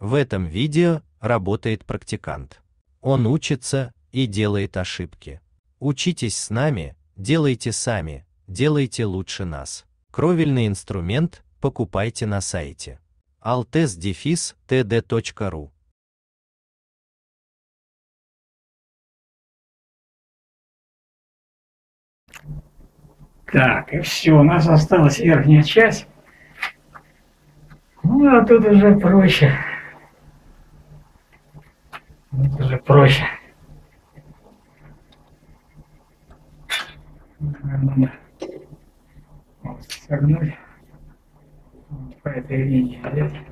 В этом видео работает практикант. Он учится и делает ошибки. Учитесь с нами, делайте сами, делайте лучше нас. Кровельный инструмент покупайте на сайте altes-td.ru Так, и все, у нас осталась верхняя часть. Ну, а тут уже проще. Тут уже проще. Надо вот, согнуть вот по этой линии. Даже.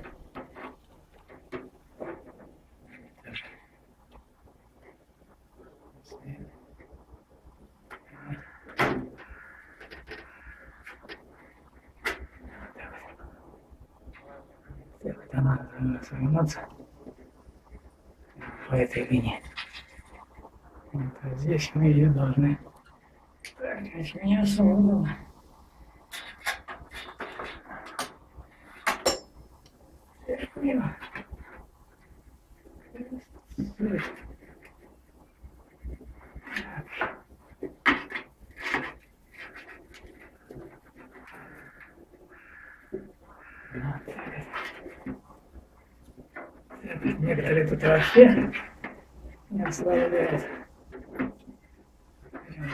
Так, это надо согнуться по этой линии. Вот, а здесь мы ее должны... Так, здесь меня особо Терпимо. Некоторые тут вообще не ослабляют.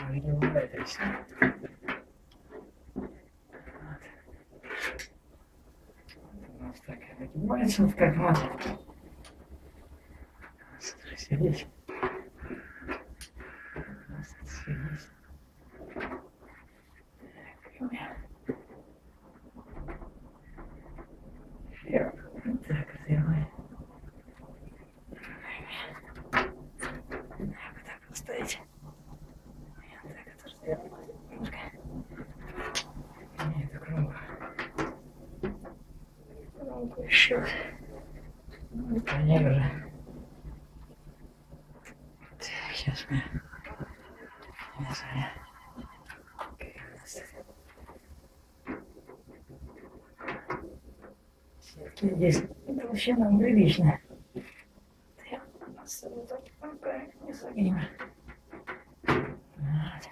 Выливает и все. У нас так и как вот. Смотри, сидеть. У нас тут сидеть. Так, и мы. Всё, вот так сделаем. Вот так поставить. Так это сделаем. Немножко. Не, это круто. Громко еще. Ну, понятно уже. Так, сейчас мы... Сейчас мы... Все-таки здесь толщина приличная. Так, у нас пока не загнем. Вот.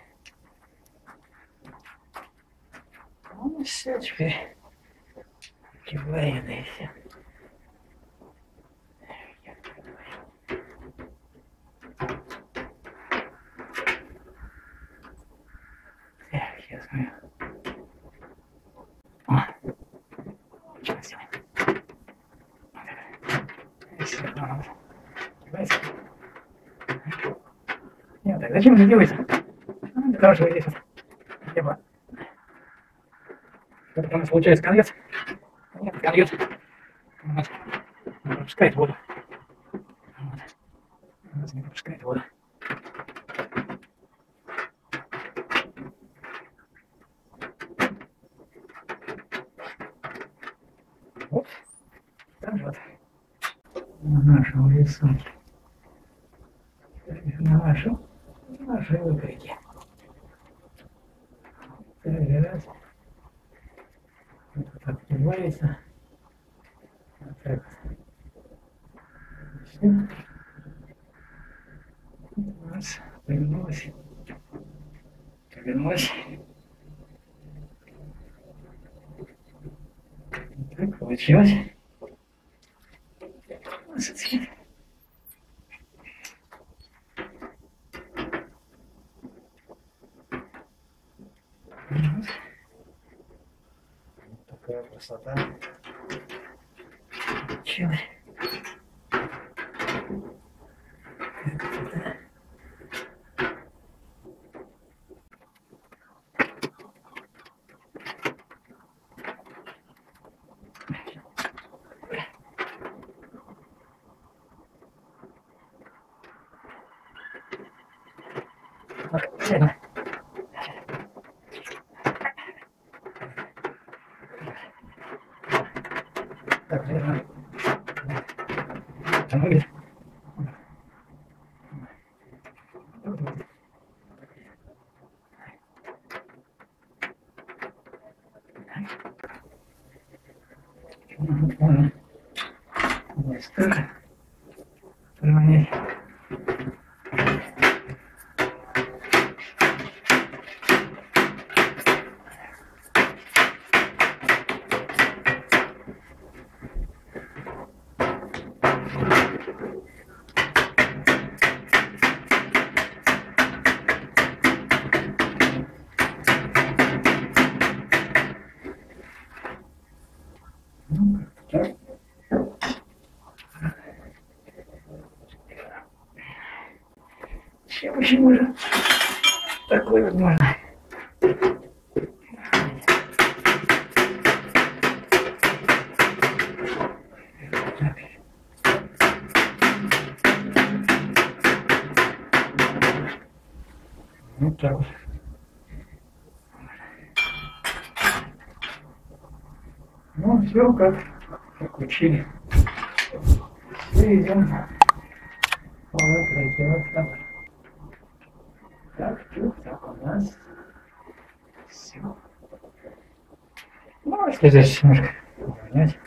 Ну, все, теперь кивает и все. Так, сейчас мы... О, сейчас сделаем. Вот. Нет, так зачем это делается? Для того, чтобы здесь вот не Вот у нас получается конец. Нет, конец. У нас не пропускает воду. Вот. У нас не пропускает воду. Вот. Там вот. На нашем рисунке. На вашем, на нашей выкройке. Так, раз. Вот так открывается. Вот так. Все. Раз. Повернулась. Повернулась. Так получилось. Смотрите. Вот. Вот такая красота. Получилось. Красота. Так, сядем. Так, наверное. Там выглядит. Вот, вот. Вот, ладно. Вот. Так. Равнять. Ну, так. Чем еще можно? Такой вот можно. Вот так вот. Ну, все как, как учили. Все идем. Вот, делать так. Так, чух, так у нас. Все. А следующий немножко уравнять.